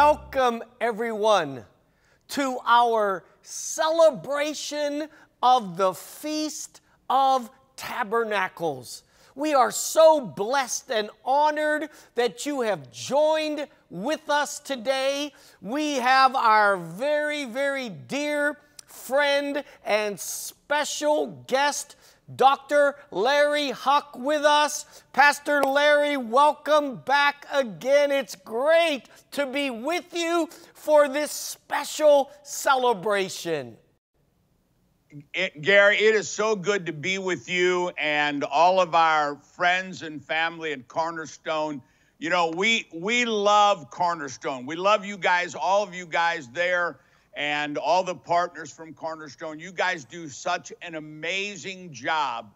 Welcome, everyone, to our celebration of the Feast of Tabernacles. We are so blessed and honored that you have joined with us today. We have our very, very dear friend and special guest, Dr. Larry Huch with us. Pastor Larry, welcome back again. It's great to be with you for this special celebration. It, Gary, it is so good to be with you and all of our friends and family at Cornerstone. You know, we we love Cornerstone. We love you guys, all of you guys there, and all the partners from Cornerstone. You guys do such an amazing job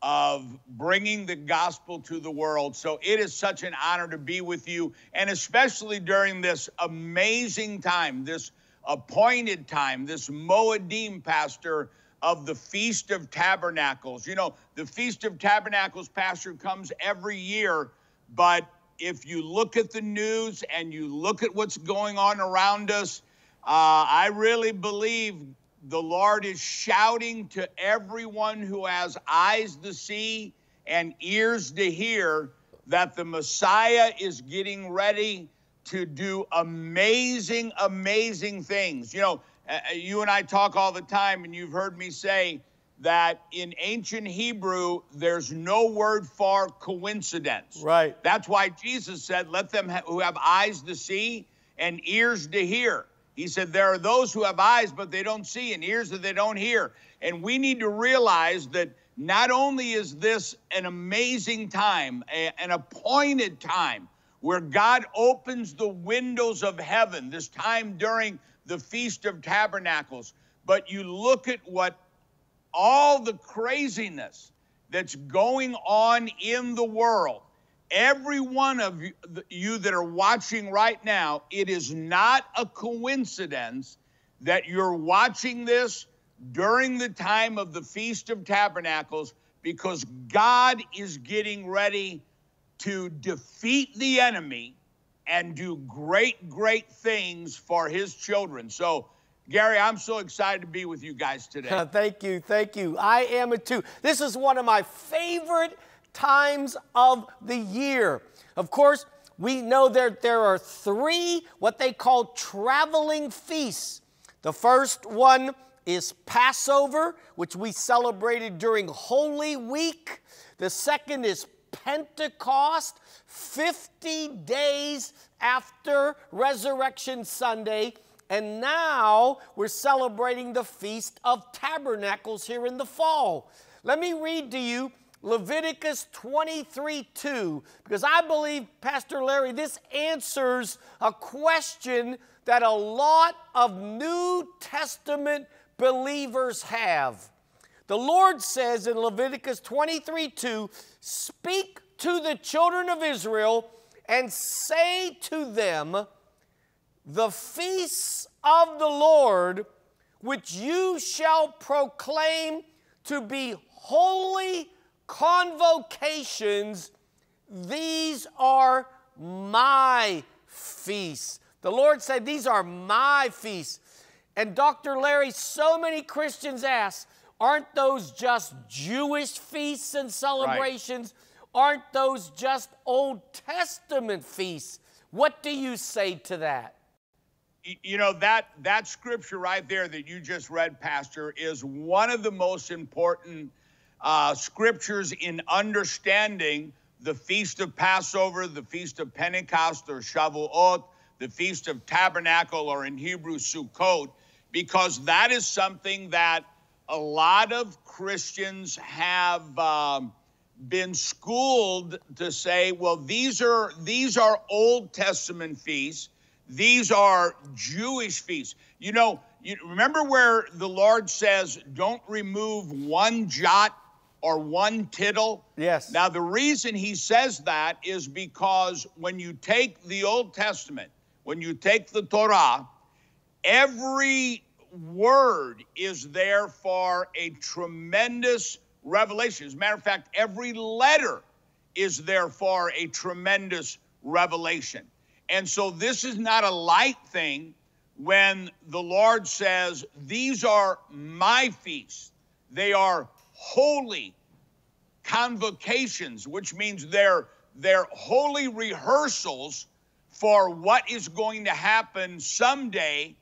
of bringing the gospel to the world. So it is such an honor to be with you, and especially during this amazing time, this appointed time, this Moedim, Pastor, of the Feast of Tabernacles. You know, the Feast of Tabernacles, Pastor, comes every year, but if you look at the news and you look at what's going on around us, uh, I really believe the Lord is shouting to everyone who has eyes to see and ears to hear that the Messiah is getting ready to do amazing, amazing things. You know, uh, uh, you and I talk all the time, and you've heard me say that in ancient Hebrew, there's no word for coincidence. Right. That's why Jesus said, Let them ha- who have eyes to see and ears to hear. He said, There are those who have eyes, but they don't see, and ears that they don't hear. And we need to realize that not only is this an amazing time, a, an appointed time, where God opens the windows of heaven, this time during the Feast of Tabernacles. But you look at what all the craziness that's going on in the world. Every one of you that are watching right now, it is not a coincidence that you're watching this during the time of the Feast of Tabernacles because God is getting ready to defeat the enemy and do great, great things for his children. So, Gary, I'm so excited to be with you guys today. thank you, thank you. I am too. This is one of my favorite times of the year. Of course, we know that there are three what they call traveling feasts. The first one is Passover, which we celebrated during Holy Week. The second is Pentecost, 50 days after Resurrection Sunday. And now we're celebrating the Feast of Tabernacles here in the fall. Let me read to you Leviticus 23 2, because I believe, Pastor Larry, this answers a question that a lot of New Testament believers have. The Lord says in Leviticus 23 2, Speak to the children of Israel and say to them, The feasts of the Lord, which you shall proclaim to be holy convocations, these are my feasts. The Lord said, These are my feasts. And Dr. Larry, so many Christians ask, Aren't those just Jewish feasts and celebrations? Right. Aren't those just Old Testament feasts? What do you say to that? You know that that scripture right there that you just read, Pastor, is one of the most important uh, scriptures in understanding the feast of Passover, the feast of Pentecost or Shavuot, the feast of Tabernacle, or in Hebrew Sukkot, because that is something that a lot of Christians have um, been schooled to say, well, these are these are Old Testament feasts. These are Jewish feasts. You know, you remember where the Lord says, "Don't remove one jot or one tittle." Yes. Now, the reason He says that is because when you take the Old Testament, when you take the Torah, every word is there for a tremendous revelation. As a matter of fact, every letter is there for a tremendous revelation. And so this is not a light thing when the Lord says, These are my feasts. They are holy convocations, which means they're, they're holy rehearsals for what is going to happen someday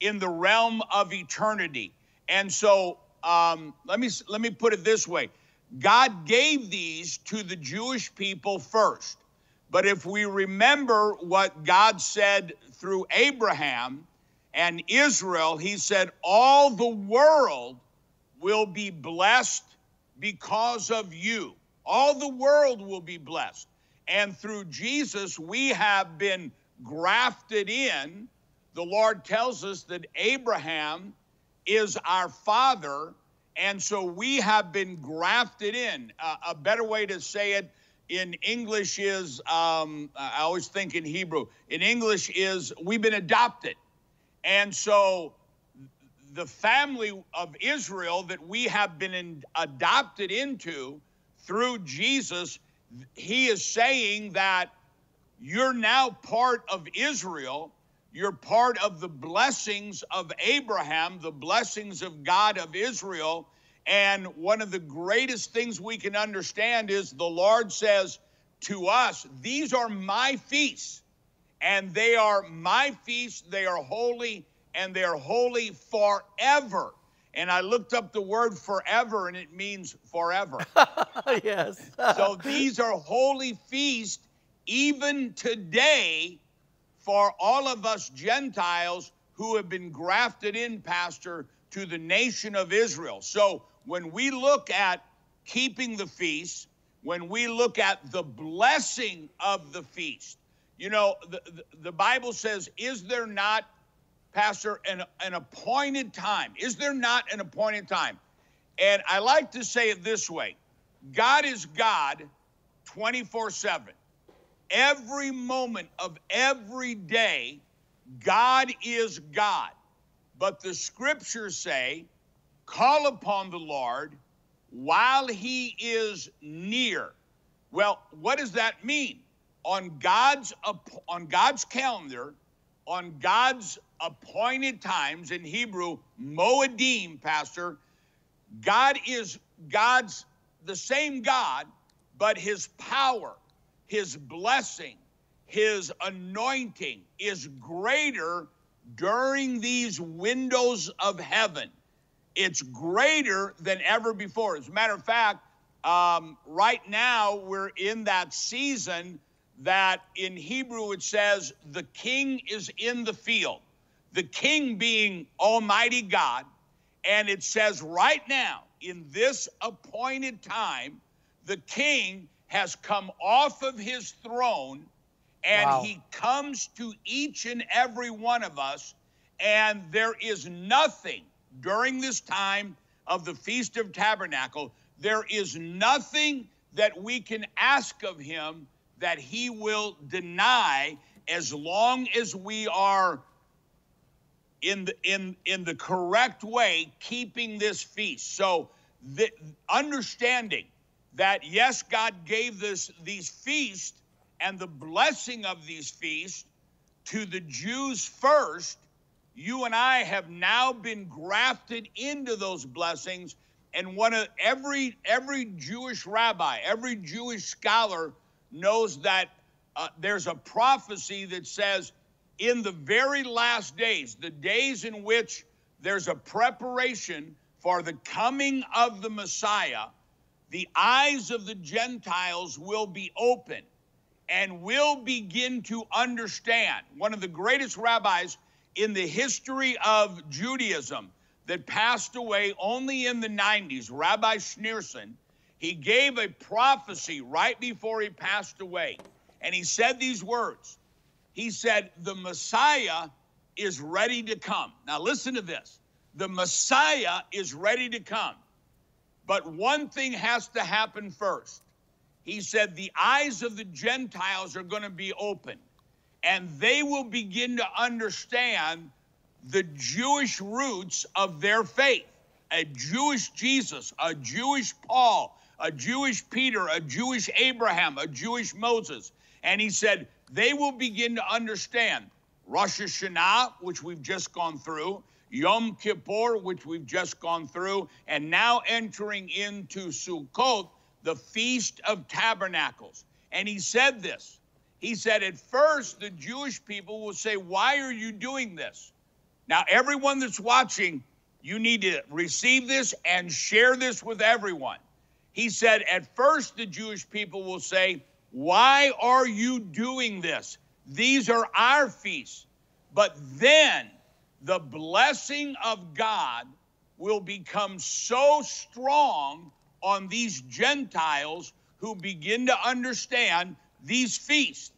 in the realm of eternity. And so um, let me let me put it this way: God gave these to the Jewish people first. But if we remember what God said through Abraham and Israel, He said, "All the world will be blessed because of you. All the world will be blessed." And through Jesus, we have been grafted in. The Lord tells us that Abraham is our father. And so we have been grafted in. Uh, a better way to say it in English is um, I always think in Hebrew. In English is we've been adopted. And so the family of Israel that we have been in, adopted into through Jesus, he is saying that you're now part of Israel you're part of the blessings of Abraham, the blessings of God of Israel. And one of the greatest things we can understand is the Lord says to us, These are my feasts, and they are my feasts. They are holy, and they are holy forever. And I looked up the word forever, and it means forever. yes. so these are holy feasts, even today for all of us Gentiles who have been grafted in, Pastor, to the nation of Israel. So when we look at keeping the feast, when we look at the blessing of the feast, you know, the, the, the Bible says, Is there not, Pastor, an, an appointed time? Is there not an appointed time? And I like to say it this way God is God 24 7 every moment of every day, God is God. But the scriptures say, call upon the Lord while he is near. Well, what does that mean? On God's on God's calendar, on God's appointed times in Hebrew, Moedim, pastor, God is God's the same God, but his power his blessing, his anointing is greater during these windows of heaven. It's greater than ever before. As a matter of fact, um, right now we're in that season that in Hebrew it says, the king is in the field. The king being Almighty God. And it says right now, in this appointed time, the king has come off of his throne and wow. he comes to each and every one of us. And there is nothing during this time of the Feast of Tabernacle, there is nothing that we can ask of him that he will deny as long as we are in the in in the correct way keeping this feast so the understanding that yes, God gave this these feasts and the blessing of these feasts to the Jews first. You and I have now been grafted into those blessings. And one of every every Jewish rabbi, every Jewish scholar knows that uh, there's a prophecy that says in the very last days, the days in which there's a preparation for the coming of the Messiah, the eyes of the Gentiles will be open and will begin to understand. One of the greatest rabbis in the history of Judaism that passed away only in the 90s, Rabbi Schneerson, he gave a prophecy right before he passed away. And he said these words He said, The Messiah is ready to come. Now, listen to this the Messiah is ready to come. But one thing has to happen first. He said, The eyes of the Gentiles are going to be open, and they will begin to understand the Jewish roots of their faith a Jewish Jesus, a Jewish Paul, a Jewish Peter, a Jewish Abraham, a Jewish Moses. And he said, they will begin to understand Rosh Hashanah, which we've just gone through, Yom Kippur, which we've just gone through, and now entering into Sukkot, the Feast of Tabernacles. And he said this. He said, at first, the Jewish people will say, Why are you doing this? Now, everyone that's watching, you need to receive this and share this with everyone. He said, At first, the Jewish people will say, Why are you doing this? These are our feasts. But then the blessing of God will become so strong on these Gentiles who begin to understand these feasts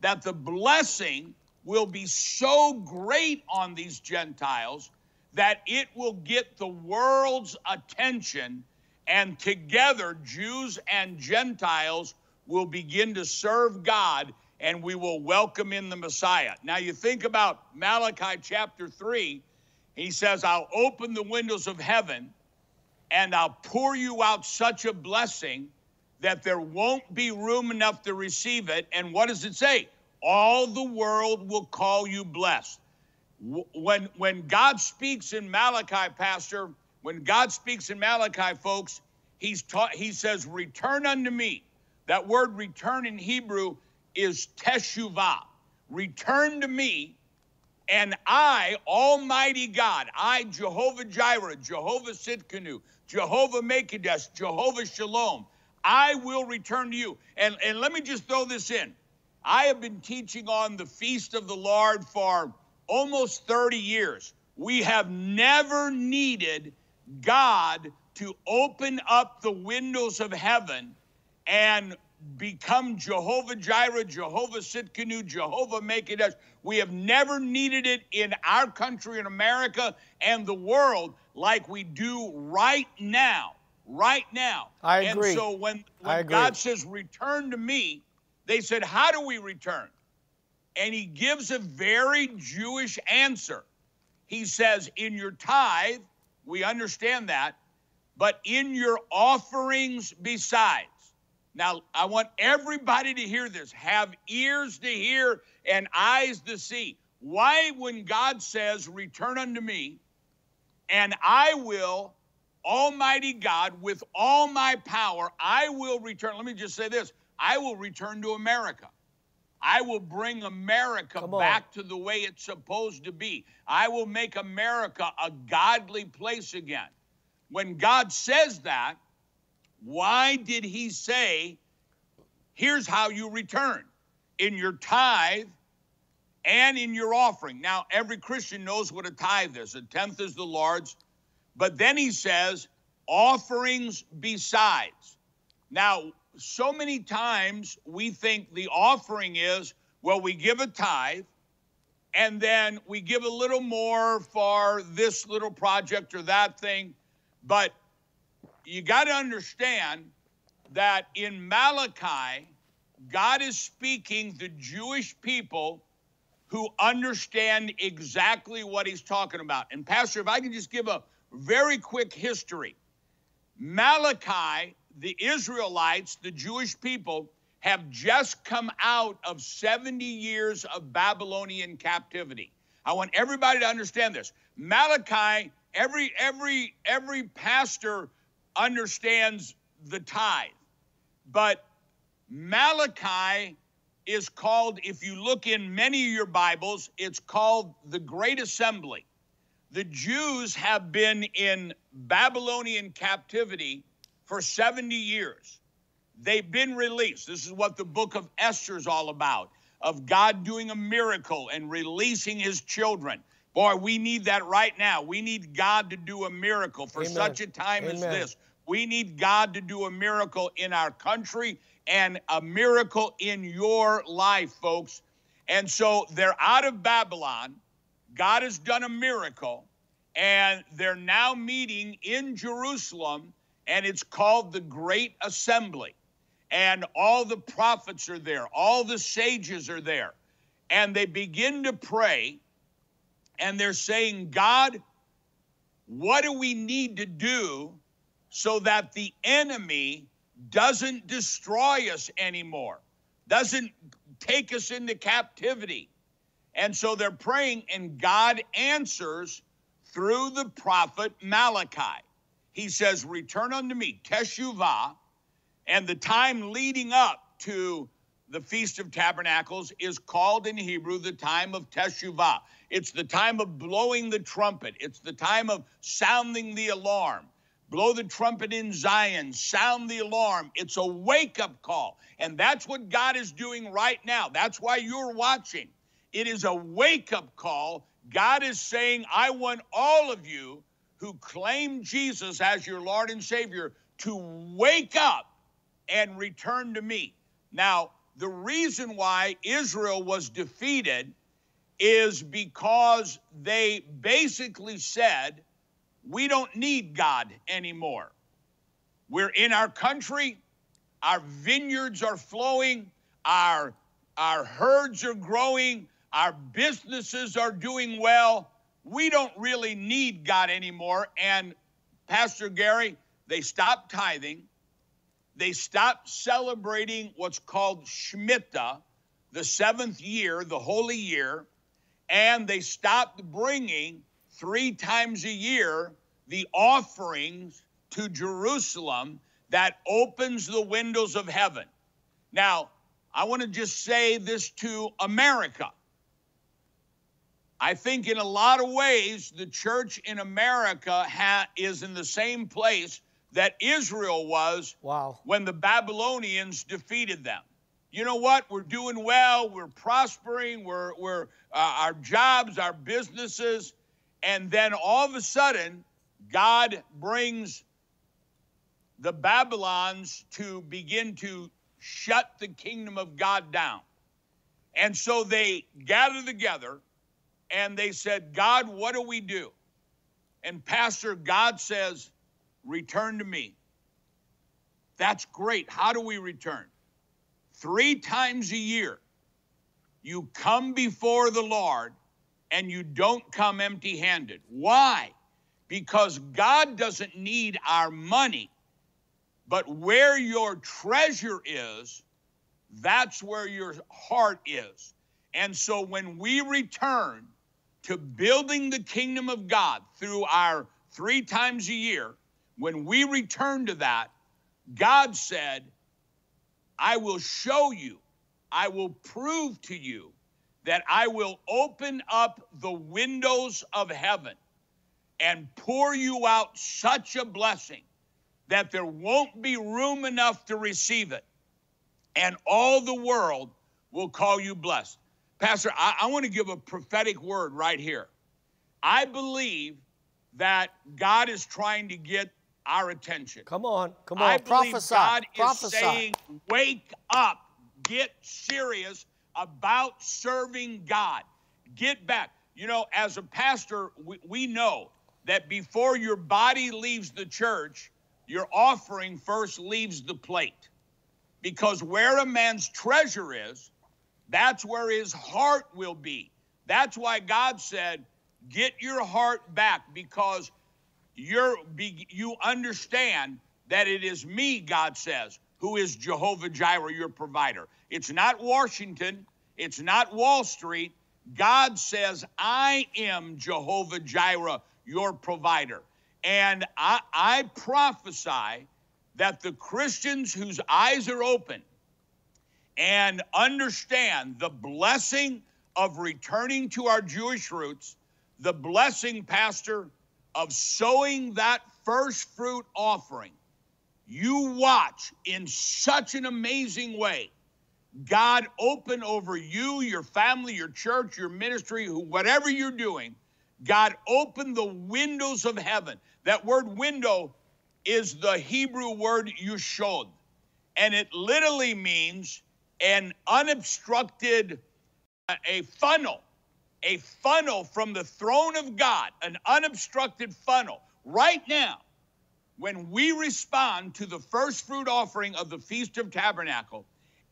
that the blessing will be so great on these Gentiles that it will get the world's attention, and together, Jews and Gentiles will begin to serve God and we will welcome in the Messiah. Now, you think about Malachi chapter 3, he says, I'll open the windows of heaven and I'll pour you out such a blessing that there won't be room enough to receive it. And what does it say? All the world will call you blessed. When, when God speaks in Malachi, Pastor, when God speaks in Malachi, folks, he's taught, he says, Return unto me. That word return in Hebrew is teshuvah. Return to me, and I, Almighty God, I, Jehovah Jireh, Jehovah Tsidkenu, Jehovah Mekadesh, Jehovah Shalom, I will return to you. And, and let me just throw this in. I have been teaching on the feast of the Lord for almost 30 years. We have never needed God to open up the windows of heaven and become Jehovah Jireh, Jehovah Tsidkenu, Jehovah Mekadesh. We have never needed it in our country, in America, and the world like we do right now. Right now. I agree. And so when, when God says, return to me, they said, How do we return? And he gives a very Jewish answer. He says, In your tithe, we understand that, but in your offerings besides. Now, I want everybody to hear this. Have ears to hear and eyes to see. Why, when God says, Return unto me, and I will, Almighty God, with all my power, I will return. Let me just say this I will return to America. I will bring America back to the way it's supposed to be. I will make America a godly place again. When God says that, why did he say, here's how you return in your tithe and in your offering? Now, every Christian knows what a tithe is. A tenth is the Lord's. But then he says, offerings besides. Now, so many times we think the offering is, well, we give a tithe and then we give a little more for this little project or that thing. But you got to understand that in Malachi, God is speaking the Jewish people who understand exactly what he's talking about. And, Pastor, if I can just give a very quick history Malachi, the Israelites, the Jewish people, have just come out of 70 years of Babylonian captivity. I want everybody to understand this. Malachi, every every every pastor understands the tithe. But Malachi is called, if you look in many of your Bibles, it's called the Great Assembly. The Jews have been in Babylonian captivity for 70 years. They've been released. This is what the book of Esther is all about of God doing a miracle and releasing his children. Boy, we need that right now. We need God to do a miracle for Amen. such a time Amen. as this. We need God to do a miracle in our country and a miracle in your life, folks. And so they're out of Babylon. God has done a miracle, and they're now meeting in Jerusalem, and it's called the Great Assembly. And all the prophets are there, all the sages are there. And they begin to pray, and they're saying, God, what do we need to do so that the enemy doesn't destroy us anymore, doesn't take us into captivity. And so they're praying, and God answers through the prophet Malachi. He says, Return unto me, Teshuvah, and the time leading up to the Feast of Tabernacles is called in Hebrew the time of Teshuvah. It's the time of blowing the trumpet, it's the time of sounding the alarm. Blow the trumpet in Zion, sound the alarm. It's a wake up call. And that's what God is doing right now. That's why you're watching. It is a wake up call. God is saying, I want all of you who claim Jesus as your Lord and Savior to wake up and return to me. Now, the reason why Israel was defeated is because they basically said, we don't need God anymore. We're in our country, our vineyards are flowing, our, our herds are growing, our businesses are doing well. We don't really need God anymore. And Pastor Gary, they stopped tithing. They stopped celebrating what's called Shemitah, the seventh year, the holy year, and they stopped bringing three times a year the offerings to Jerusalem that opens the windows of heaven. Now, I want to just say this to America. I think in a lot of ways, the church in America ha- is in the same place that Israel was wow. when the Babylonians defeated them. You know what? We're doing well. We're prospering. We're, we're uh, our jobs, our businesses, and then all of a sudden, God brings the Babylons to begin to shut the kingdom of God down. And so they gather together and they said, God, what do we do? And Pastor, God says, Return to me. That's great. How do we return? Three times a year, you come before the Lord and you don't come empty handed. Why? because God doesn't need our money. But where your treasure is, that's where your heart is. And so when we return to building the kingdom of God through our three times a year, when we return to that, God said, I will show you, I will prove to you that I will open up the windows of heaven and pour you out such a blessing that there won't be room enough to receive it. And all the world will call you blessed. Pastor, I, I want to give a prophetic word right here. I believe that God is trying to get our attention. Come on, come on, I believe prophesy. God prophesy. is saying, wake up, get serious about serving God. Get back. You know, as a pastor, we, we know that before your body leaves the church, your offering first leaves the plate. Because where a man's treasure is, that's where his heart will be. That's why God said, Get your heart back because you're, you understand that it is me, God says, who is Jehovah Jireh, your provider. It's not Washington, it's not Wall Street. God says, I am Jehovah Jireh, your provider. And I, I prophesy that the Christians whose eyes are open and understand the blessing of returning to our Jewish roots, the blessing, Pastor, of sowing that first fruit offering, you watch in such an amazing way God open over you, your family, your church, your ministry, whatever you're doing God opened the windows of heaven. That word window is the Hebrew word yeshod, and it literally means an unobstructed, a funnel, a funnel from the throne of God, an unobstructed funnel. Right now, when we respond to the first fruit offering of the Feast of Tabernacle,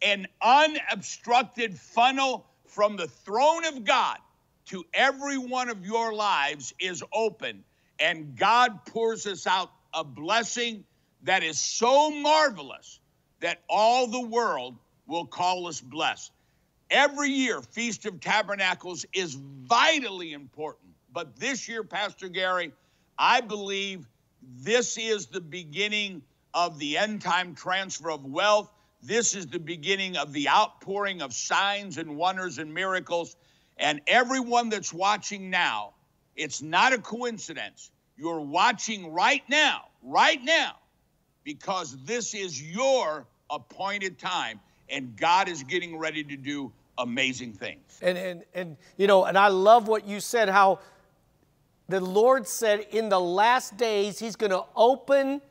an unobstructed funnel from the throne of God to every one of your lives is open, and God pours us out a blessing that is so marvelous that all the world will call us blessed. every year, Feast of Tabernacles is vitally important. But this year, Pastor Gary, I believe this is the beginning of the end time transfer of wealth. This is the beginning of the outpouring of signs and wonders and miracles. And everyone that's watching now, it's not a coincidence. You're watching right now, right now, because this is your appointed time, and God is getting ready to do amazing things. And, and, and you know, and I love what you said, how the Lord said in the last days, He's going to open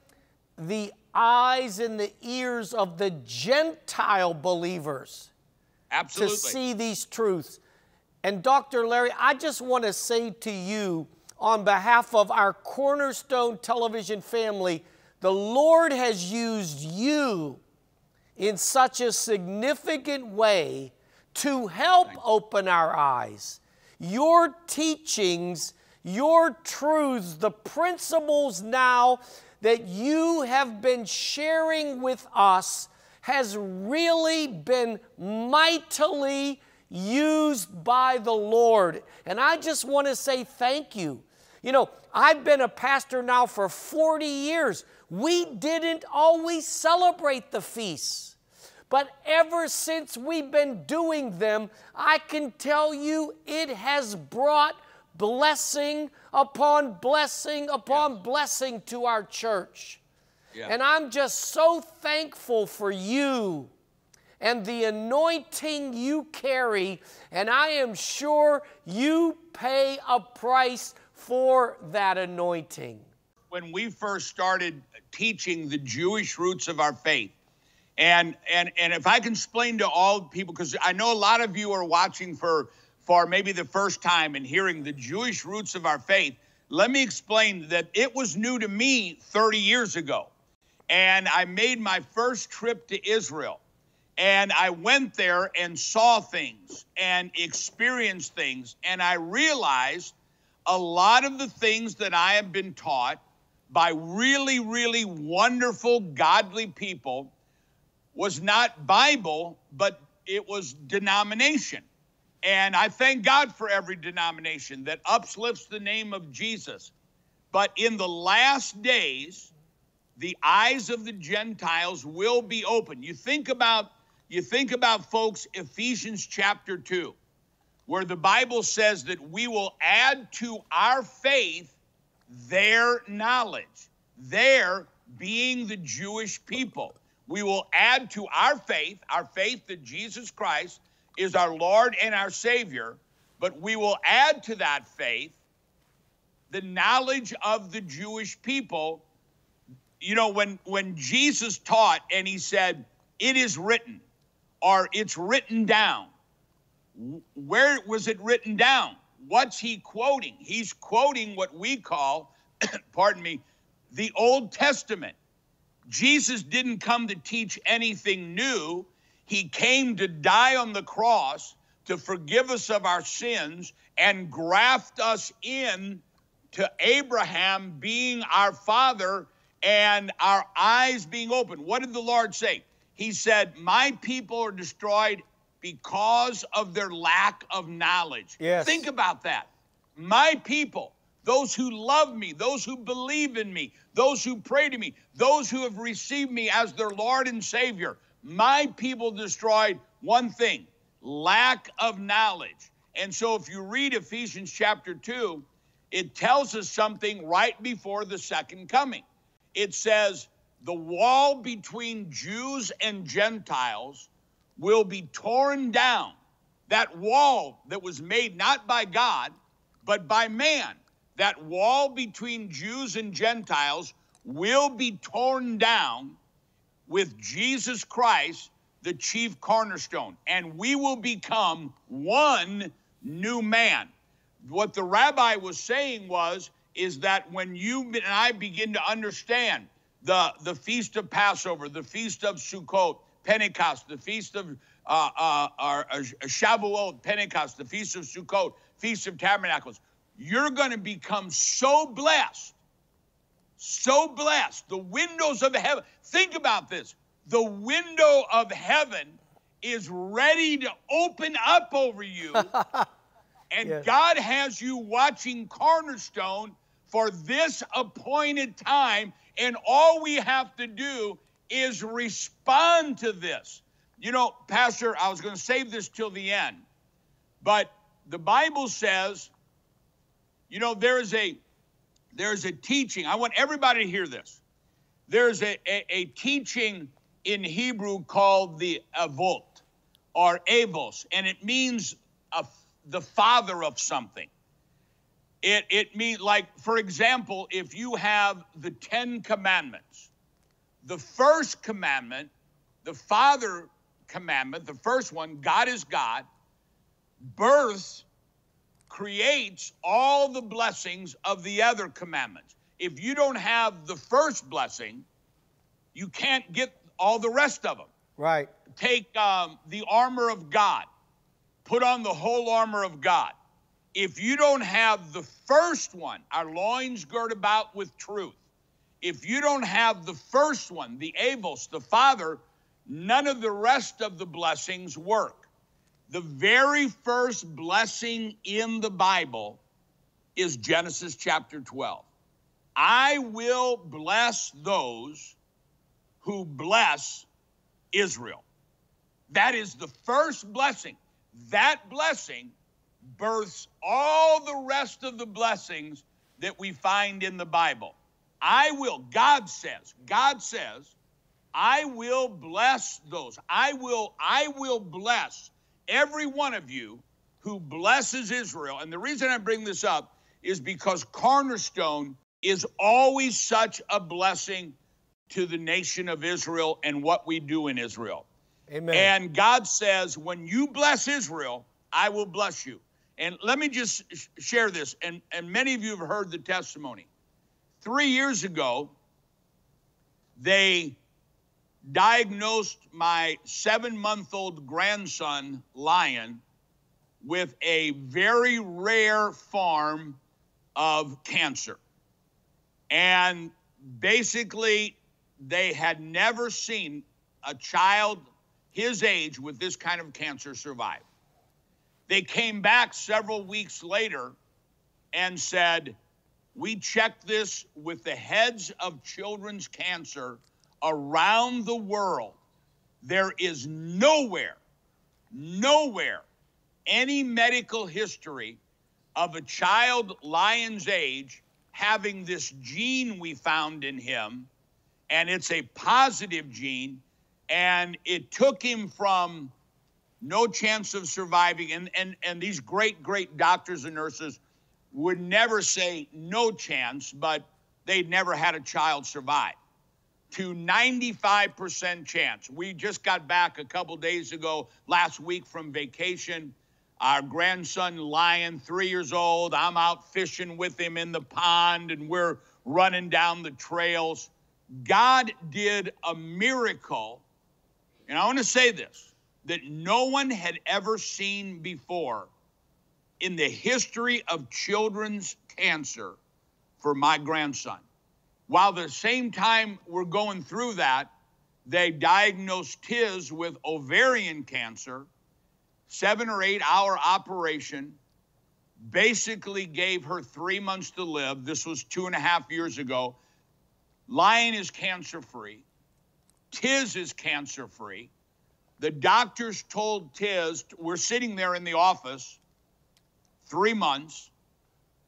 the eyes and the ears of the Gentile believers Absolutely. to see these truths. And Dr. Larry, I just want to say to you, on behalf of our Cornerstone Television family, the Lord has used you in such a significant way to help open our eyes. Your teachings, your truths, the principles now that you have been sharing with us has really been mightily used by the Lord. And I just want to say thank you. You know, I've been a pastor now for 40 years. We didn't always celebrate the feasts. But ever since we've been doing them, I can tell you it has brought blessing upon blessing upon yes. blessing to our church. Yeah. And I'm just so thankful for you and the anointing you carry, and I am sure you pay a price for that anointing. When we first started teaching the Jewish roots of our faith, and and and if I can explain to all people, because I know a lot of you are watching for for maybe the first time and hearing the Jewish roots of our faith, let me explain that it was new to me 30 years ago. And I made my first trip to Israel. And I went there and saw things and experienced things. And I realized a lot of the things that I have been taught by really, really wonderful, godly people was not Bible, but it was denomination. And I thank God for every denomination that uplifts the name of Jesus. But in the last days, the eyes of the Gentiles will be open. You think about you think about folks Ephesians chapter 2 where the Bible says that we will add to our faith their knowledge, their being the Jewish people. We will add to our faith, our faith that Jesus Christ is our Lord and our Savior, but we will add to that faith the knowledge of the Jewish people. You know, when, when Jesus taught and he said, It is written, or it's written down, where was it written down? What's he quoting? He's quoting what we call, pardon me, the Old Testament. Jesus didn't come to teach anything new. He came to die on the cross to forgive us of our sins and graft us in to Abraham being our father and our eyes being open. What did the Lord say? He said, My people are destroyed because of their lack of knowledge. Yes. Think about that. My people, those who love me, those who believe in me, those who pray to me, those who have received me as their Lord and Savior, my people destroyed one thing lack of knowledge. And so if you read Ephesians chapter 2, it tells us something right before the second coming. It says, the wall between Jews and Gentiles will be torn down. That wall that was made not by God, but by man, that wall between Jews and Gentiles will be torn down with Jesus Christ, the chief cornerstone, and we will become one new man. What the rabbi was saying was, is that when you and I begin to understand the, the feast of Passover, the feast of Sukkot, Pentecost, the feast of uh, uh, uh, Shavuot, Pentecost, the feast of Sukkot, feast of Tabernacles. You're going to become so blessed, so blessed. The windows of heaven. Think about this. The window of heaven is ready to open up over you. and Yes. God has you watching Cornerstone for this appointed time. And all we have to do is respond to this. You know, Pastor, I was going to save this till the end, but the Bible says, you know, there is a there's a teaching. I want everybody to hear this. There's a, a, a teaching in Hebrew called the Avot or Avos, and it means a, the father of something. It, it means, like, for example, if you have the Ten Commandments, the first commandment, the father commandment, the first one, God is God, birth creates all the blessings of the other commandments. If you don't have the first blessing, you can't get all the rest of them. Right. Take um, the armor of God, put on the whole armor of God. If you don't have the first one, our loins girt about with truth, if you don't have the first one, the Avos, the Father, none of the rest of the blessings work. The very first blessing in the Bible is Genesis chapter 12. I will bless those who bless Israel. That is the first blessing. That blessing births all the rest of the blessings that we find in the Bible. I will, God says, God says, I will bless those. I will, I will bless every one of you who blesses Israel. And the reason I bring this up is because Cornerstone is always such a blessing to the nation of Israel and what we do in Israel. Amen. And God says, when you bless Israel, I will bless you. And let me just sh- share this. And, and many of you have heard the testimony. Three years ago, they diagnosed my seven month old grandson, Lion, with a very rare form of cancer. And basically, they had never seen a child his age with this kind of cancer survive. They came back several weeks later and said, We checked this with the heads of children's cancer around the world. There is nowhere, nowhere any medical history of a child Lion's age having this gene we found in him, and it's a positive gene, and it took him from no chance of surviving, and and and these great great doctors and nurses would never say no chance, but they'd never had a child survive. To 95% chance. We just got back a couple days ago, last week from vacation. Our grandson, Lion, three years old, I'm out fishing with him in the pond and we're running down the trails. God did a miracle, and I want to say this that no one had ever seen before in the history of children's cancer for my grandson. While the same time we're going through that, they diagnosed his with ovarian cancer, seven or eight hour operation, basically gave her three months to live. This was two and a half years ago. Lion is cancer free. Tiz is cancer free. The doctors told Tiz, we're sitting there in the office three months,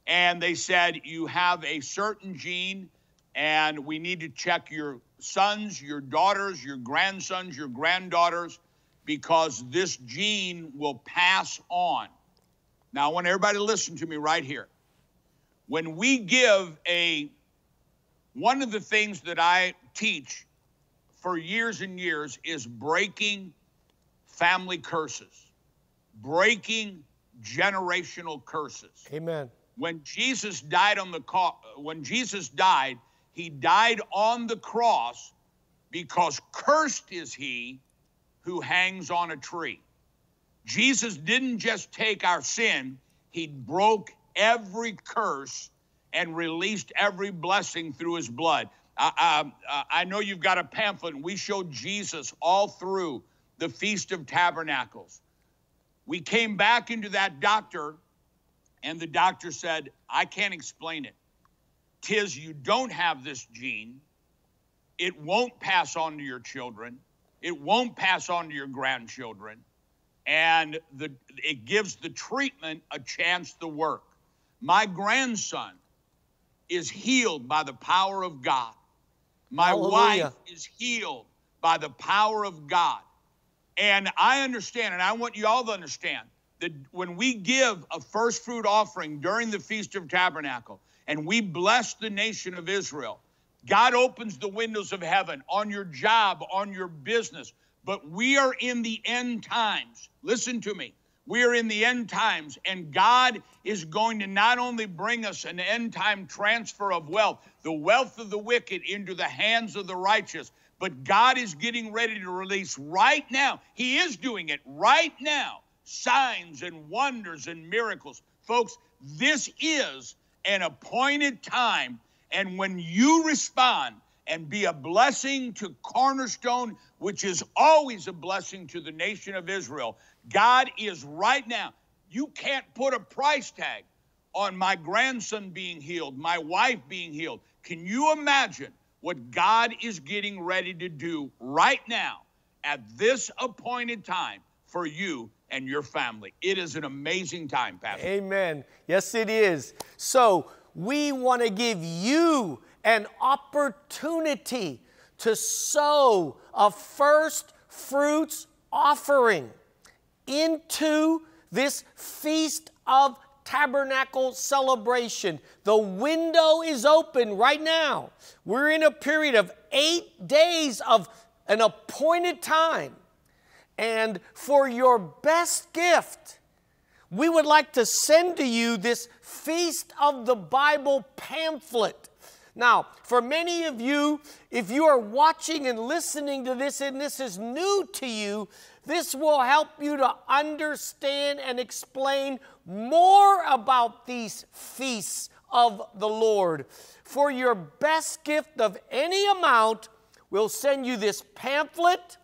and they said, You have a certain gene, and we need to check your sons, your daughters, your grandsons, your granddaughters, because this gene will pass on. Now, I want everybody to listen to me right here. When we give a, one of the things that I teach for years and years is breaking family curses, breaking generational curses. Amen. When Jesus died on the co- when Jesus died, he died on the cross because cursed is he who hangs on a tree. Jesus didn't just take our sin, he broke every curse and released every blessing through his blood. I, I, I know you've got a pamphlet, and we showed Jesus all through the Feast of Tabernacles. We came back into that doctor, and the doctor said, I can't explain it. Tiz you don't have this gene. It won't pass on to your children. It won't pass on to your grandchildren. And the, it gives the treatment a chance to work. My grandson is healed by the power of God. My Hallelujah. wife is healed by the power of God. And I understand, and I want you all to understand that when we give a first fruit offering during the Feast of Tabernacle and we bless the nation of Israel, God opens the windows of heaven on your job, on your business. But we are in the end times. Listen to me. We are in the end times, and God is going to not only bring us an end time transfer of wealth, the wealth of the wicked into the hands of the righteous, but God is getting ready to release right now. He is doing it right now signs and wonders and miracles. Folks, this is an appointed time. And when you respond and be a blessing to Cornerstone, which is always a blessing to the nation of Israel, God is right now. You can't put a price tag on my grandson being healed, my wife being healed. Can you imagine what God is getting ready to do right now at this appointed time for you and your family? It is an amazing time, Pastor. Amen. Yes, it is. So we want to give you an opportunity to sow a first fruits offering into this Feast of Tabernacle celebration. The window is open right now. We're in a period of eight days of an appointed time. And for your best gift, we would like to send to you this Feast of the Bible pamphlet. Now, for many of you, if you are watching and listening to this and this is new to you, this will help you to understand and explain more about these feasts of the Lord. For your best gift of any amount, we'll send you this pamphlet,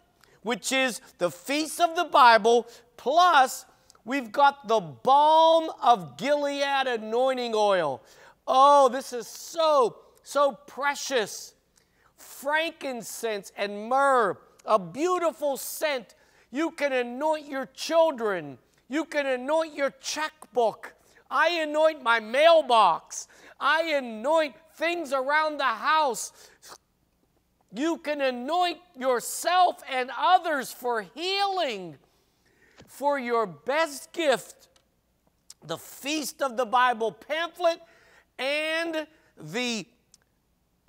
which is the Feast of the Bible, plus we've got the balm of Gilead anointing oil. Oh, this is so, so precious. Frankincense and myrrh, a beautiful scent. You can anoint your children. You can anoint your checkbook. I anoint my mailbox. I anoint things around the house. You can anoint yourself and others for healing. For your best gift, the Feast of the Bible pamphlet and the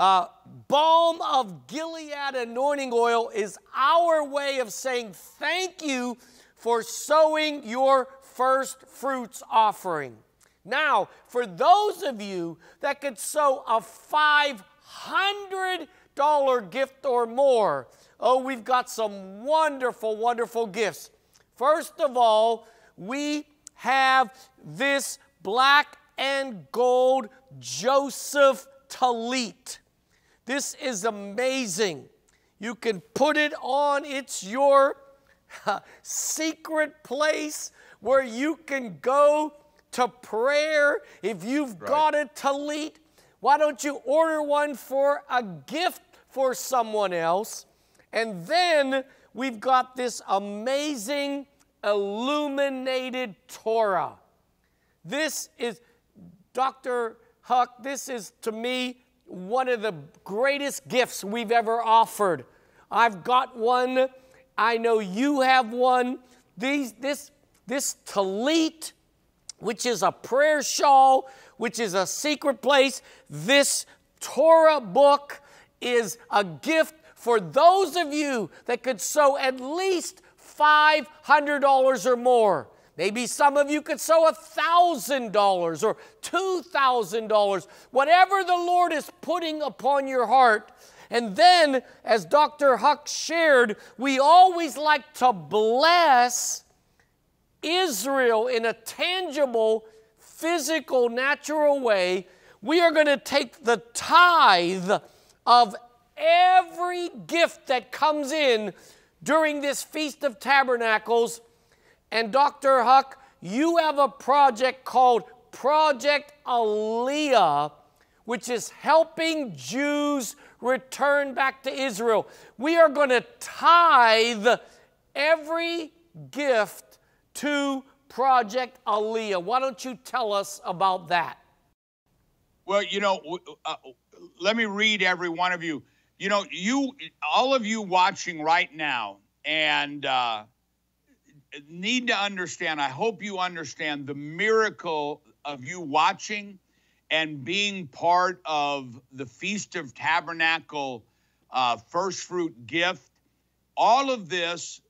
uh, balm of Gilead anointing oil is our way of saying thank you for sowing your first fruits offering. Now, for those of you that could sow a $500 gift or more, oh, we've got some wonderful, wonderful gifts. First of all, we have this black and gold Joseph Talit. This is amazing. You can put it on, it's your secret place where you can go to prayer. If you've right. got a talit, why don't you order one for a gift for someone else? And then we've got this amazing illuminated Torah. This is, Dr. Huch, this is to me one of the greatest gifts we've ever offered. I've got one I know you have one. These, this, this talit, which is a prayer shawl, which is a secret place, this Torah book is a gift for those of you that could sow at least $500 or more. Maybe some of you could sow $1,000 or $2,000, whatever the Lord is putting upon your heart and then, as Dr. Huch shared, we always like to bless Israel in a tangible, physical, natural way. We are going to take the tithe of every gift that comes in during this Feast of Tabernacles. And Dr. Huch, you have a project called Project Aliyah, which is helping Jews return back to Israel. We are going to tithe every gift to Project Aliyah. Why don't you tell us about that? Well, you know, uh, let me read every one of you. You know, you, all of you watching right now, and uh, need to understand. I hope you understand the miracle of you watching and being part of the Feast of Tabernacle uh, first fruit gift. All of this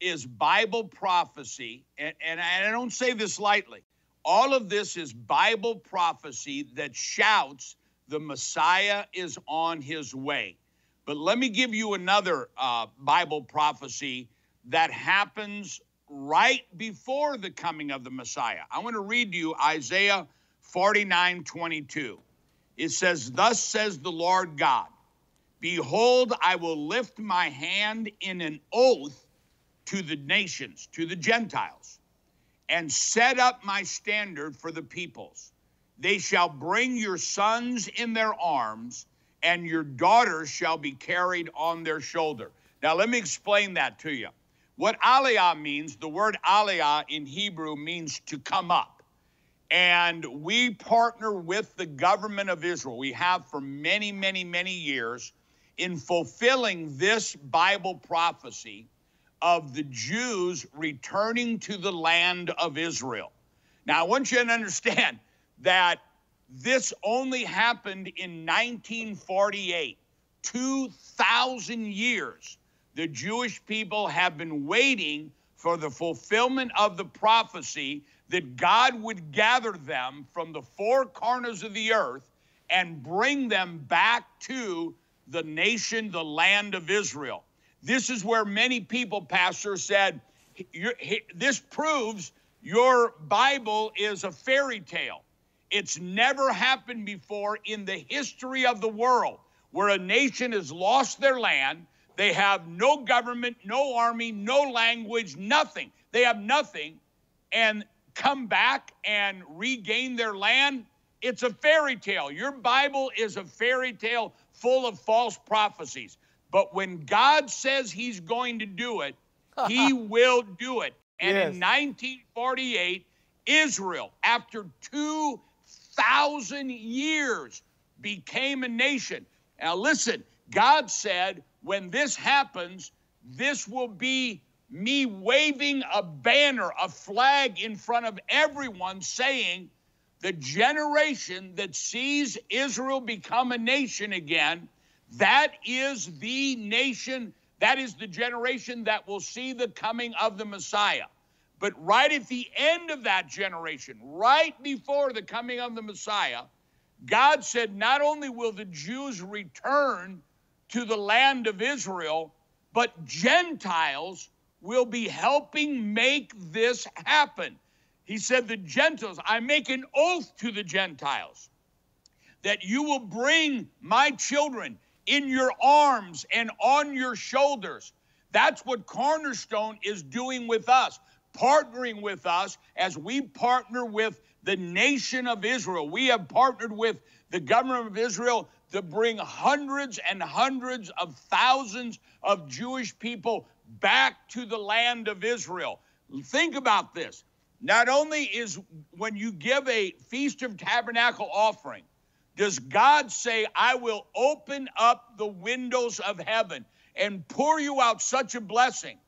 is Bible prophecy, and, and I don't say this lightly. All of this is Bible prophecy that shouts the Messiah is on his way. But let me give you another uh, Bible prophecy that happens right before the coming of the Messiah. I want to read to you Isaiah 49 22. It says, Thus says the Lord God, Behold, I will lift my hand in an oath to the nations, to the Gentiles, and set up my standard for the peoples. They shall bring your sons in their arms, and your daughters shall be carried on their shoulder. Now, let me explain that to you. What aliyah means, the word aliyah in Hebrew means to come up. And we partner with the government of Israel. We have for many, many, many years in fulfilling this Bible prophecy of the Jews returning to the land of Israel. Now, I want you to understand that this only happened in 1948, 2,000 years the Jewish people have been waiting for the fulfillment of the prophecy that God would gather them from the four corners of the earth and bring them back to the nation, the land of Israel. This is where many people, Pastor, said, This proves your Bible is a fairy tale. It's never happened before in the history of the world where a nation has lost their land they have no government, no army, no language, nothing. They have nothing and come back and regain their land. It's a fairy tale. Your Bible is a fairy tale full of false prophecies. But when God says He's going to do it, He will do it. And yes. in 1948, Israel, after 2,000 years, became a nation. Now, listen, God said, when this happens, this will be me waving a banner, a flag in front of everyone saying, the generation that sees Israel become a nation again, that is the nation, that is the generation that will see the coming of the Messiah. But right at the end of that generation, right before the coming of the Messiah, God said, not only will the Jews return to the land of Israel, but Gentiles will be helping make this happen. He said, The Gentiles, I make an oath to the Gentiles that you will bring my children in your arms and on your shoulders. That's what Cornerstone is doing with us, partnering with us as we partner with the nation of Israel. We have partnered with the government of Israel to bring hundreds and hundreds of thousands of Jewish people back to the land of Israel. Think about this. Not only is when you give a Feast of Tabernacle offering, does God say, I will open up the windows of heaven and pour you out such a blessing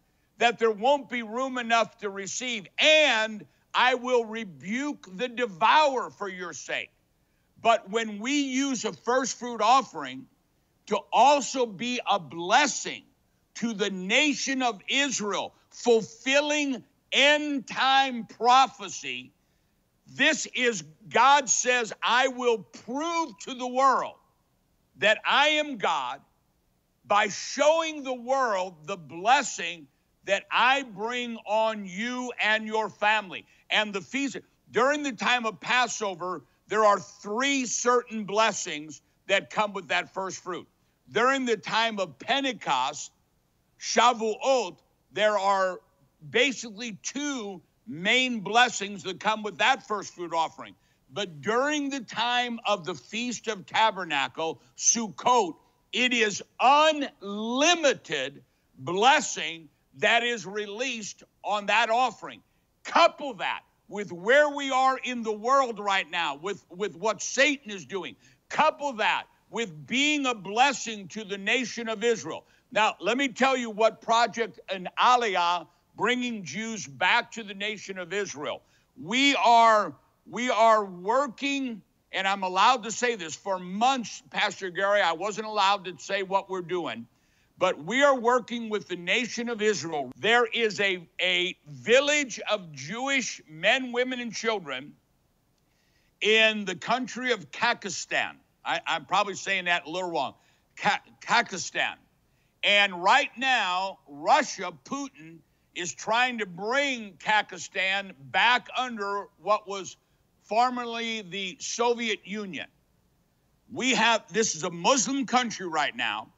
that there won't be room enough to receive, and I will rebuke the devourer for your sake. But when we use a first fruit offering to also be a blessing to the nation of Israel, fulfilling end time prophecy, this is God says, I will prove to the world that I am God by showing the world the blessing that I bring on you and your family. And the feast, during the time of Passover, there are three certain blessings that come with that first fruit. During the time of Pentecost, Shavuot, there are basically two main blessings that come with that first fruit offering. But during the time of the Feast of Tabernacle, Sukkot, it is unlimited blessing that is released on that offering. Couple that with where we are in the world right now, with, with what Satan is doing. Couple that with being a blessing to the nation of Israel. Now, let me tell you what Project an Aliyah, bringing Jews back to the nation of Israel. We are we are working, and I'm allowed to say this for months, Pastor Gary. I wasn't allowed to say what we're doing, but we are working with the nation of Israel. There is a, a village of Jewish men, women, and children in the country of Kakistan. I, am probably saying that a little wrong. Ka- Kakistan. And right now, Russia, Putin, is trying to bring Kakistan back under what was formerly the Soviet Union. We have, this is a Muslim country right now.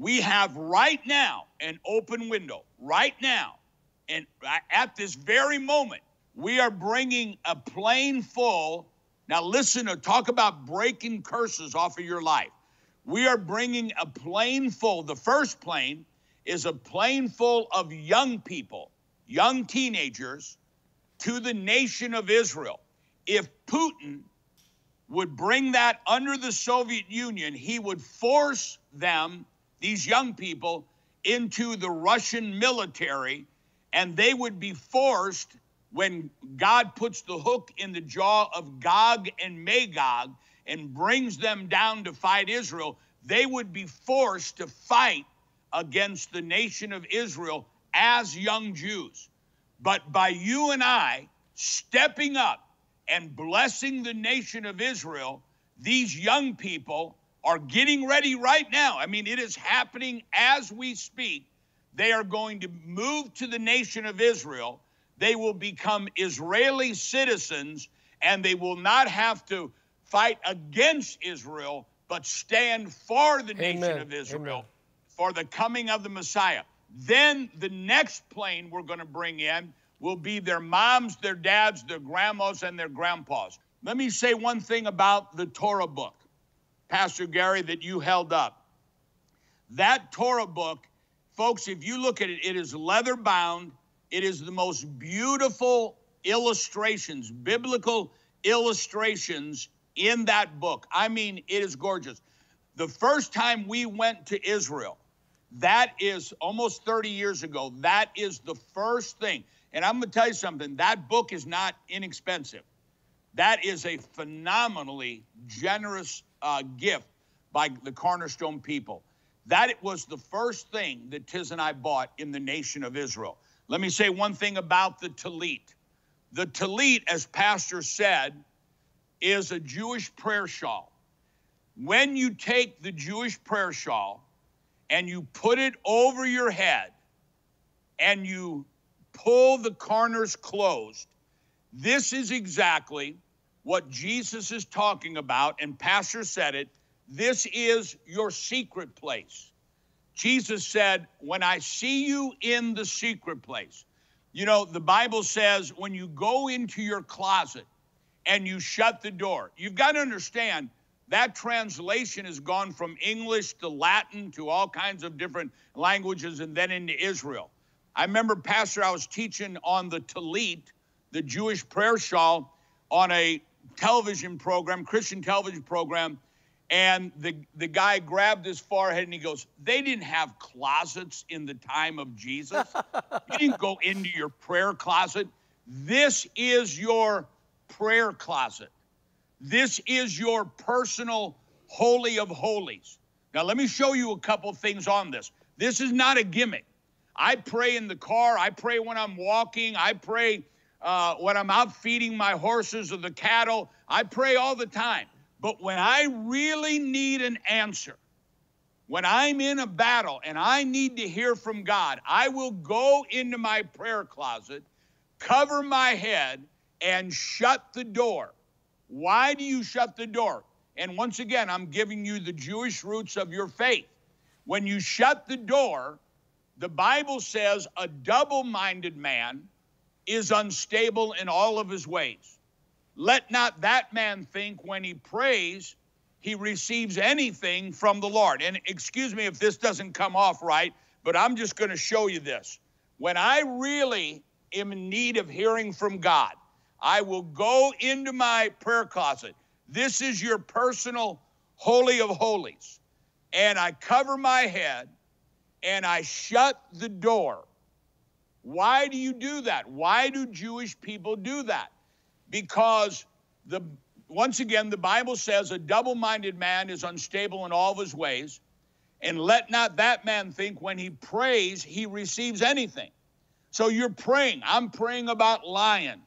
We have right now an open window, right now. And at this very moment, we are bringing a plane full. Now, listen to talk about breaking curses off of your life. We are bringing a plane full. The first plane is a plane full of young people, young teenagers, to the nation of Israel if Putin would bring that under the Soviet Union, he would force them, these young people, into the Russian military, and they would be forced when God puts the hook in the jaw of Gog and Magog and brings them down to fight Israel, they would be forced to fight against the nation of Israel as young Jews. But by you and I stepping up and blessing the nation of Israel, these young people are getting ready right now. I mean, it is happening as we speak. They are going to move to the nation of Israel. They will become Israeli citizens and they will not have to fight against Israel, but stand for the Amen. nation of Israel Amen. for the coming of the Messiah. Then the next plane we're going to bring in will be their moms, their dads, their grandmas, and their grandpas. Let me say one thing about the Torah book, Pastor Gary, that you held up. That Torah book, folks, if you look at it, it is leather bound. It is the most beautiful illustrations, biblical illustrations in that book. I mean, it is gorgeous. The first time we went to Israel, that is almost 30 years ago, that is the first thing. And I'm going to tell you something that book is not inexpensive. That is a phenomenally generous uh, gift by the Cornerstone people. That it was the first thing that Tiz and I bought in the nation of Israel. Let me say one thing about the Talit. The Talit, as Pastor said, is a Jewish prayer shawl. When you take the Jewish prayer shawl and you put it over your head and you pull the corners closed. This is exactly what Jesus is talking about, and Pastor said it. This is your secret place. Jesus said, When I see you in the secret place, you know, the Bible says when you go into your closet and you shut the door, you've got to understand that translation has gone from English to Latin to all kinds of different languages and then into Israel. I remember, Pastor, I was teaching on the Talit, the Jewish prayer shawl, on a television program, Christian television program. And the, the guy grabbed his forehead and he goes, They didn't have closets in the time of Jesus. you didn't go into your prayer closet. This is your prayer closet. This is your personal holy of holies. Now, let me show you a couple things on this. This is not a gimmick. I pray in the car. I pray when I'm walking. I pray uh, when I'm out feeding my horses or the cattle. I pray all the time. But when I really need an answer, when I'm in a battle and I need to hear from God, I will go into my prayer closet, cover my head, and shut the door. Why do you shut the door? And once again, I'm giving you the Jewish roots of your faith. When you shut the door, The Bible says a double minded man is unstable in all of his ways. Let not that man think when he prays he receives anything from the Lord. And excuse me if this doesn't come off right, but I'm just going to show you this. When I really am in need of hearing from God, I will go into my prayer closet. This is your personal Holy of Holies. And I cover my head and I shut the door. Why do you do that? Why do Jewish people do that? Because the once again the Bible says a double-minded man is unstable in all of his ways, and let not that man think when he prays he receives anything. So you're praying. I'm praying about Lion,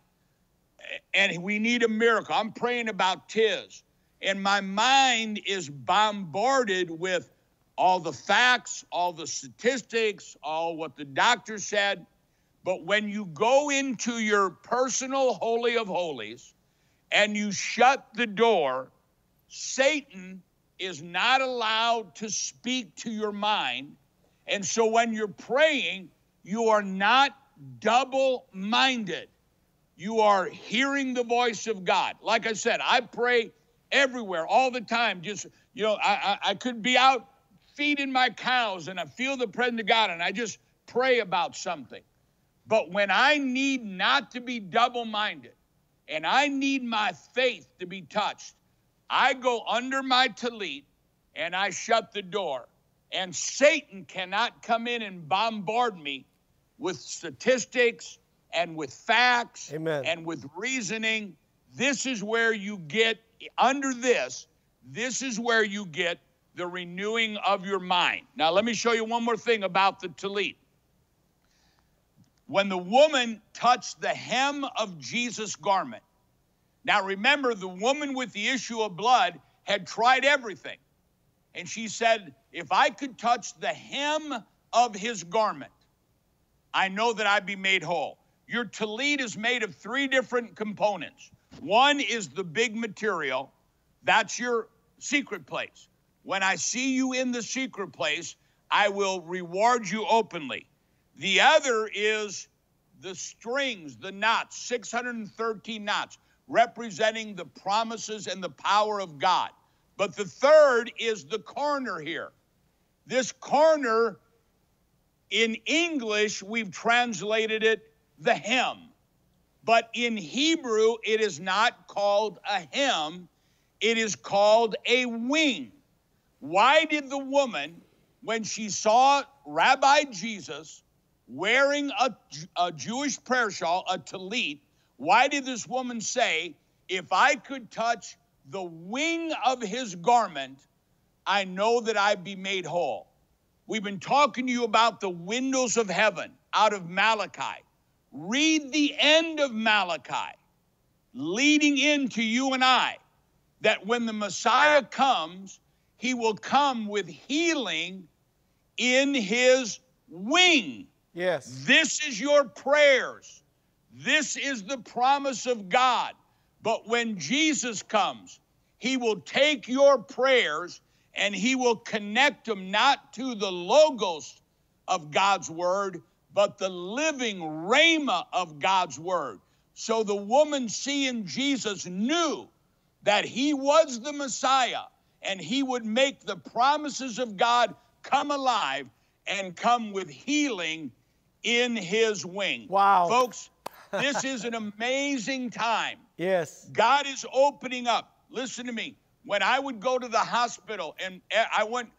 and we need a miracle. I'm praying about Tiz, and my mind is bombarded with all the facts, all the statistics, all what the doctor said. But when you go into your personal Holy of Holies and you shut the door, Satan is not allowed to speak to your mind. And so when you're praying, you are not double minded. You are hearing the voice of God. Like I said, I pray everywhere all the time. Just, you know, I, I, I could be out feeding my cows and I feel the presence of God and I just pray about something. But when I need not to be double minded and I need my faith to be touched, I go under my tallit and I shut the door. And Satan cannot come in and bombard me with statistics and with facts Amen. and with reasoning. This is where you get, under this, this is where you get the renewing of your mind. Now, let me show you one more thing about the tallit. When the woman touched the hem of Jesus' garment, now remember, the woman with the issue of blood had tried everything. And she said, If I could touch the hem of his garment, I know that I'd be made whole. Your tallit is made of three different components. One is the big material, that's your secret place. When I see you in the secret place, I will reward you openly. The other is the strings, the knots, 613 knots, representing the promises and the power of God. But the third is the corner here. This corner, in English, we've translated it the hem. But in Hebrew, it is not called a hem, it is called a wing. Why did the woman, when she saw Rabbi Jesus wearing a, a Jewish prayer shawl, a tallit, why did this woman say, If I could touch the wing of his garment, I know that I'd be made whole? We've been talking to you about the windows of heaven out of Malachi. Read the end of Malachi, leading into you and I, that when the Messiah comes, he will come with healing in his wing. Yes. This is your prayers. This is the promise of God. But when Jesus comes, he will take your prayers and he will connect them not to the logos of God's word, but the living rhema of God's word. So the woman seeing Jesus knew that he was the Messiah and he would make the promises of God come alive and come with healing in his wing. Wow. Folks, this is an amazing time. Yes. God is opening up. Listen to me. When I would go to the hospital and eh, I went,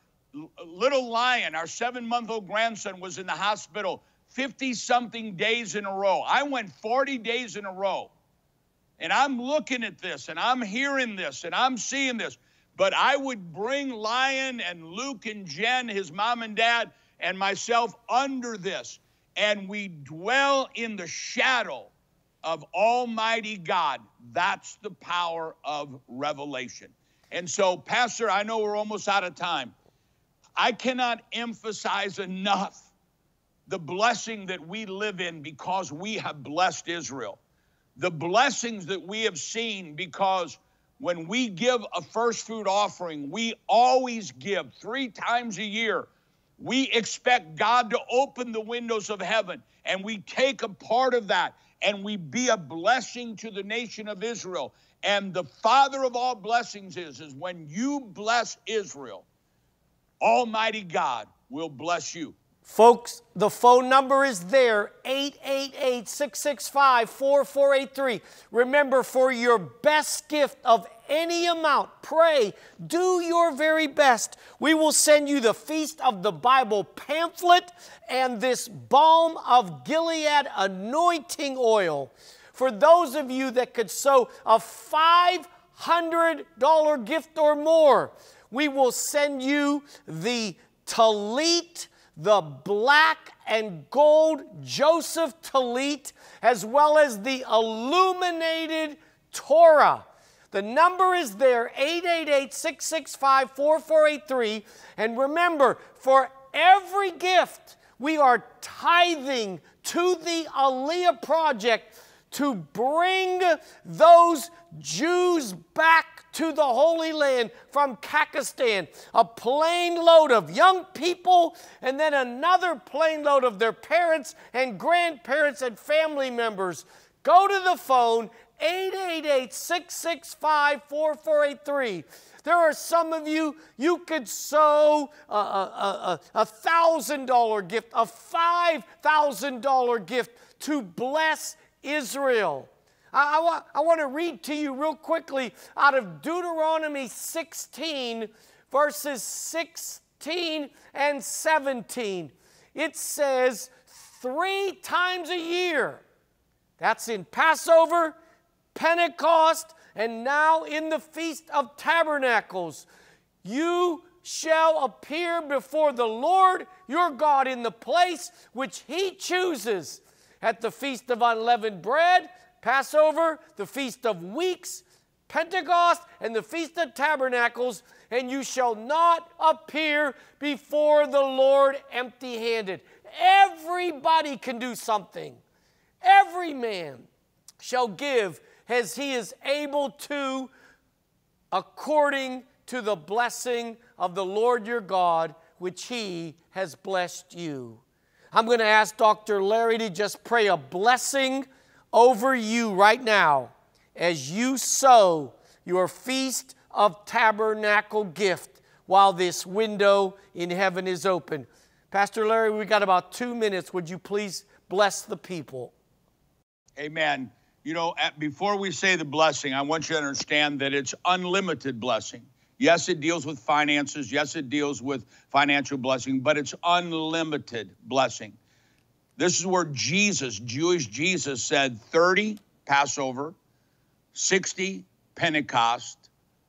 little Lion, our seven month old grandson, was in the hospital 50 something days in a row. I went 40 days in a row. And I'm looking at this and I'm hearing this and I'm seeing this. But I would bring Lion and Luke and Jen, his mom and dad, and myself under this. And we dwell in the shadow of Almighty God. That's the power of revelation. And so, Pastor, I know we're almost out of time. I cannot emphasize enough the blessing that we live in because we have blessed Israel. The blessings that we have seen because when we give a first fruit offering, we always give three times a year. We expect God to open the windows of heaven, and we take a part of that and we be a blessing to the nation of Israel. And the father of all blessings is, is when you bless Israel, Almighty God will bless you. Folks, the phone number is there 888 665 4483. Remember, for your best gift of any amount, pray, do your very best. We will send you the Feast of the Bible pamphlet and this balm of Gilead anointing oil. For those of you that could sow a $500 gift or more, we will send you the Talit the black and gold Joseph Talit, as well as the illuminated Torah. The number is there 888 665 4483. And remember, for every gift, we are tithing to the Aliyah Project to bring those Jews back to the Holy Land from Pakistan. A plane load of young people, and then another plane load of their parents and grandparents and family members. Go to the phone 888 665 4483. There are some of you, you could sow a, a, a, a $1,000 gift, a $5,000 gift to bless Israel. I, I, want, I want to read to you real quickly out of Deuteronomy 16, verses 16 and 17. It says, Three times a year, that's in Passover, Pentecost, and now in the Feast of Tabernacles, you shall appear before the Lord your God in the place which he chooses at the Feast of Unleavened Bread Passover, the Feast of Weeks, Pentecost, and the Feast of Tabernacles, and you shall not appear before the Lord empty handed. Everybody can do something. Every man shall give as he is able to, according to the blessing of the Lord your God, which he has blessed you. I'm going to ask Dr. Larry to just pray a blessing over you right now as you sow your feast of tabernacle gift while this window in heaven is open. Pastor Larry, we got about two minutes. Would you please bless the people? Amen. You know, at, before we say the blessing, I want you to understand that it's unlimited blessing. Yes, it deals with finances. Yes, it deals with financial blessing, but it's unlimited blessing. This is where Jesus, Jewish Jesus, said 30 Passover, 60 Pentecost,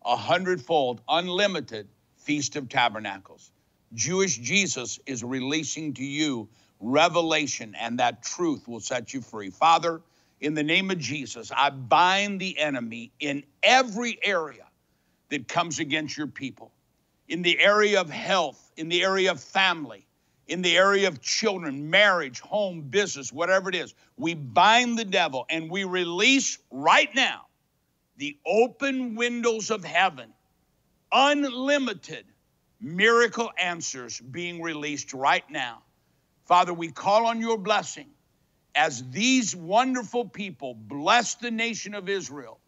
a hundredfold, unlimited Feast of Tabernacles. Jewish Jesus is releasing to you revelation, and that truth will set you free. Father, in the name of Jesus, I bind the enemy in every area that comes against your people, in the area of health, in the area of family, in the area of children, marriage, home, business, whatever it is. We bind the devil and we release right now the open windows of heaven, unlimited miracle answers being released right now. Father, we call on your blessing as these wonderful people bless the nation of Israel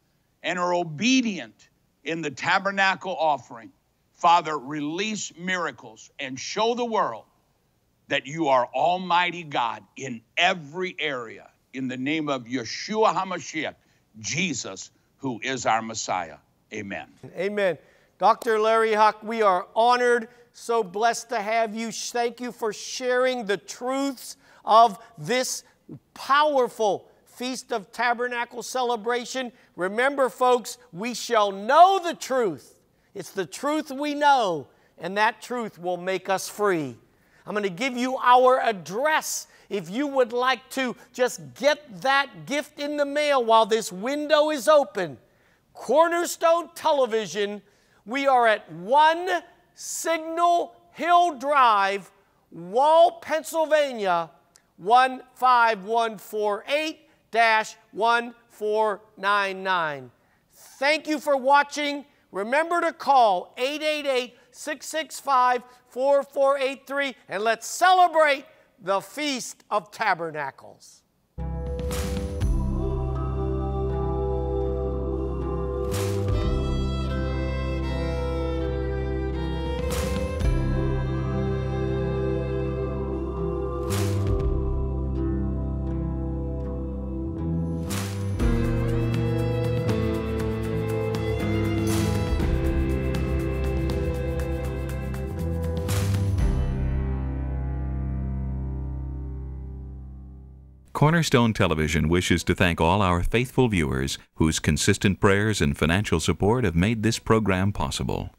and are obedient in the tabernacle offering. Father, release miracles and show the world that you are Almighty God in every area. In the name of Yeshua HaMashiach, Jesus, who is our Messiah. Amen. Amen. Dr. Larry Huch, we are honored, so blessed to have you. Thank you for sharing the truths of this powerful Feast of Tabernacle celebration. Remember, folks, we shall know the truth. It's the truth we know, and that truth will make us free. I'm going to give you our address if you would like to just get that gift in the mail while this window is open. Cornerstone Television, we are at 1 Signal Hill Drive, Wall, Pennsylvania, 15148 1499. Thank you for watching. remember to call 888 665 4483 and let's celebrate the Feast of Tabernacles. Cornerstone Television wishes to thank all our faithful viewers whose consistent prayers and financial support have made this program possible.